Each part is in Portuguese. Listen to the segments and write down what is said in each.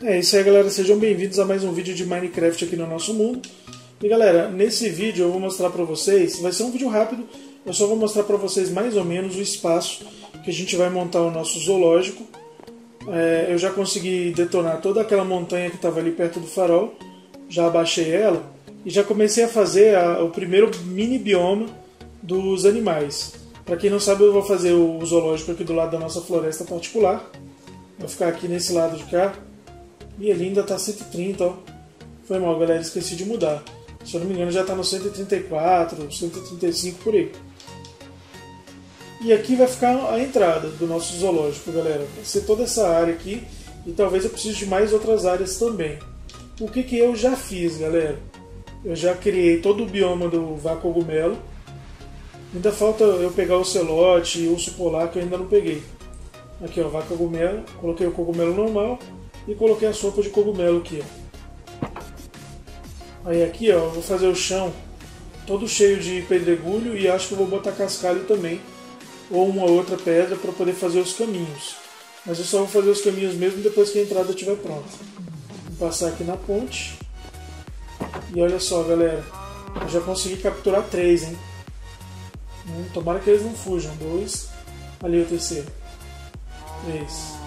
É isso aí, galera. Sejam bem-vindos a mais um vídeo de Minecraft aqui no nosso mundo. E galera, nesse vídeo eu vou mostrar para vocês, vai ser um vídeo rápido, eu só vou mostrar para vocês mais ou menos o espaço que a gente vai montar o nosso zoológico. É, eu já consegui detonar toda aquela montanha que estava ali perto do farol, já abaixei ela e já comecei a fazer a, o primeiro mini bioma dos animais. Para quem não sabe, eu vou fazer o zoológico aqui do lado da nossa floresta particular. Vou ficar aqui nesse lado de cá. E ainda está 130, ó. Foi mal, galera, esqueci de mudar. Se eu não me engano, já está no 134, 135 por aí. E aqui vai ficar a entrada do nosso zoológico, galera. Vai ser toda essa área aqui. E talvez eu precise de mais outras áreas também. O que, que eu já fiz, galera? Eu já criei todo o bioma do vácuo cogumelo Ainda falta eu pegar o celote e o urso polar que eu ainda não peguei. Aqui ó, vaca cogumelo, coloquei o cogumelo normal e coloquei a sopa de cogumelo aqui. Aí aqui ó, vou fazer o chão todo cheio de pedregulho e acho que vou botar cascalho também ou uma outra pedra para poder fazer os caminhos. Mas eu só vou fazer os caminhos mesmo depois que a entrada estiver pronta. Vou passar aqui na ponte. E olha só, galera, eu já consegui capturar três, hein? Um, tomara que eles não fujam. Dois. Ali o terceiro. Três.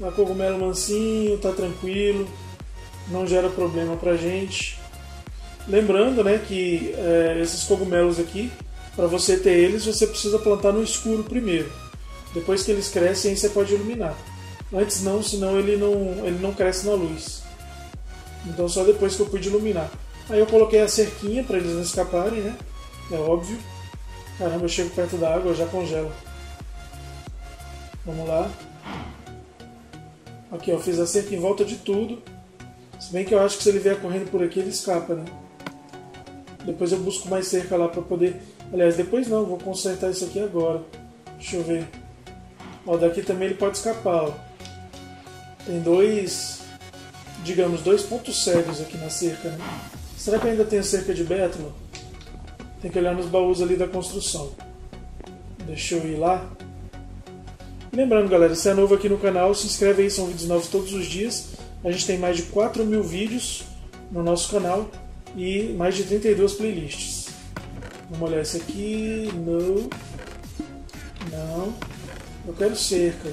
Lá cogumelo mansinho, tá tranquilo. Não gera problema pra gente. Lembrando né, que é, esses cogumelos aqui, para você ter eles, você precisa plantar no escuro primeiro. Depois que eles crescem, aí você pode iluminar. Antes não, senão ele não, ele não cresce na luz. Então só depois que eu pude iluminar. Aí eu coloquei a cerquinha para eles não escaparem, né? É óbvio. Caramba, eu chego perto da água, já congela. Vamos lá. Aqui, ó, fiz a cerca em volta de tudo. Se bem que eu acho que se ele vier correndo por aqui, ele escapa, né? Depois eu busco mais cerca lá para poder... Aliás, depois não, vou consertar isso aqui agora. Deixa eu ver. Ó, daqui também ele pode escapar, ó. Tem dois... Digamos, dois pontos cegos aqui na cerca, né? Será que ainda tem a cerca de Bétula? Tem que olhar nos baús ali da construção. Deixa eu ir lá. Lembrando, galera, se é novo aqui no canal, se inscreve aí, são vídeos novos todos os dias. A gente tem mais de 4 mil vídeos no nosso canal e mais de 32 playlists. Vamos olhar esse aqui. Não. Não. Eu quero cerca.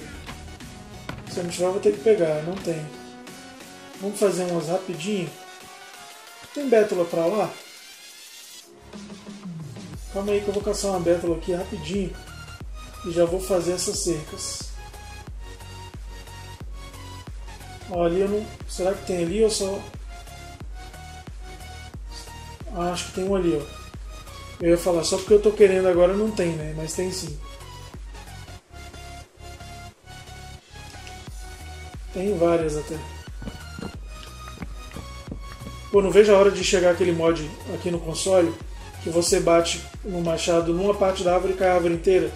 Se eu não tiver, vou ter que pegar. Não tem. Vamos fazer umas rapidinho. Tem bétula pra lá? Calma aí que eu vou caçar uma bétula aqui rapidinho e já vou fazer essas cercas. Ó, ali eu não. Será que tem ali ou só. Ah, acho que tem um ali, ó. Eu ia falar, só porque eu tô querendo agora não tem, né? Mas tem sim. Tem várias até. Pô, não vejo a hora de chegar aquele mod aqui no console que você bate no machado numa parte da árvore e cai a árvore inteira.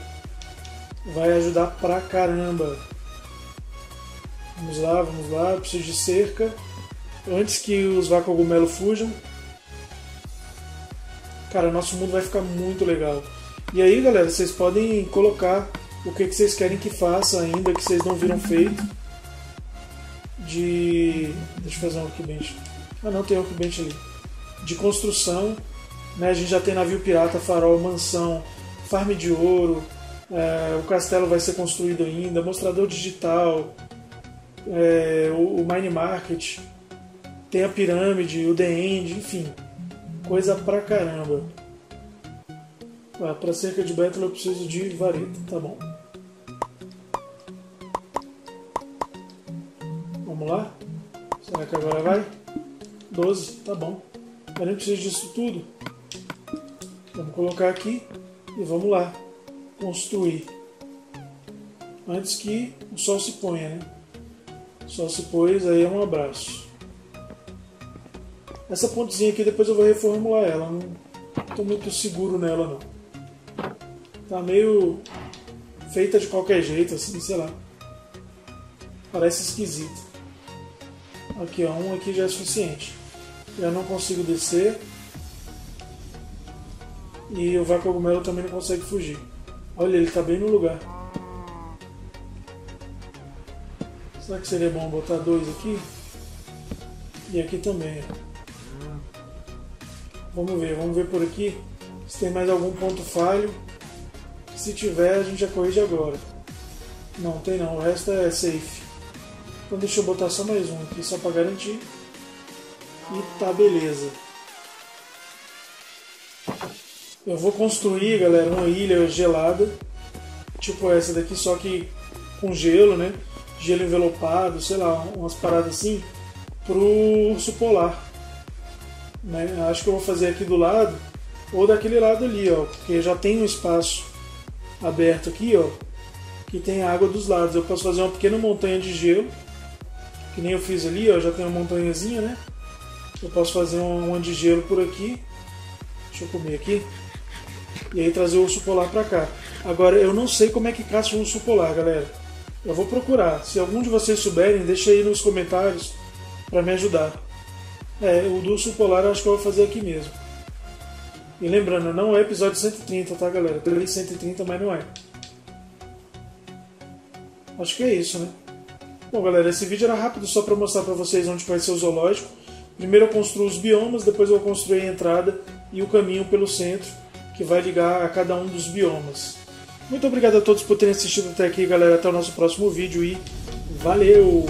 Vai ajudar pra caramba. Vamos lá, vamos lá. Eu preciso de cerca. Antes que os vacogumelo fujam. Cara, nosso mundo vai ficar muito legal. E aí, galera, vocês podem colocar o que, que vocês querem que faça ainda, que vocês não viram feito. De. Deixa eu fazer um workbench. Ah, não, tem workbench ali. De construção né? A gente já tem navio pirata, farol, mansão, farm de ouro, é, o castelo vai ser construído ainda, mostrador digital, é, o, o Mine Market, tem a pirâmide, o The End, enfim, coisa pra caramba. Ah, para cerca de Battle eu preciso de vareta, tá bom. Vamos lá? Será que agora vai? 12, tá bom. Eu nem preciso disso tudo. Vamos colocar aqui e vamos lá construir. Antes que o sol se ponha, né? O sol se pôs, aí é um abraço. Essa pontezinha aqui depois eu vou reformular ela. Não estou muito seguro nela não. Tá meio feita de qualquer jeito, assim, sei lá. Parece esquisito. Aqui, ó, um aqui já é suficiente. Já não consigo descer. E o Vaca Cogumelo também não consegue fugir. Olha, ele está bem no lugar. Será que seria bom botar dois aqui? E aqui também. Vamos ver, vamos ver por aqui se tem mais algum ponto falho. Se tiver, a gente já corrige agora. Não, tem não, o resto é safe. Então deixa eu botar só mais um aqui, só para garantir. E tá beleza. Eu vou construir, galera, uma ilha gelada. Tipo essa daqui, só que com gelo, né? Gelo envelopado, sei lá, umas paradas assim. Pro urso polar. Né? Acho que eu vou fazer aqui do lado. Ou daquele lado ali, ó. Porque já tem um espaço aberto aqui, ó. Que tem água dos lados. Eu posso fazer uma pequena montanha de gelo. Que nem eu fiz ali, ó. Já tem uma montanhazinha, né? Eu posso fazer uma de gelo por aqui. Deixa eu comer aqui. E aí trazer o urso polar pra cá. Agora, eu não sei como é que caça o urso polar, galera. Eu vou procurar. Se algum de vocês souberem, deixa aí nos comentários para me ajudar. É, o do urso polar eu acho que eu vou fazer aqui mesmo. E lembrando, não é episódio 130, tá, galera? Falei 130, mas não é. Acho que é isso, né? Bom, galera, esse vídeo era rápido só para mostrar para vocês onde vai ser o zoológico. Primeiro eu construo os biomas, depois eu vou construir a entrada e o caminho pelo centro, que vai ligar a cada um dos biomas. Muito obrigado a todos por terem assistido até aqui, galera. Até o nosso próximo vídeo e valeu!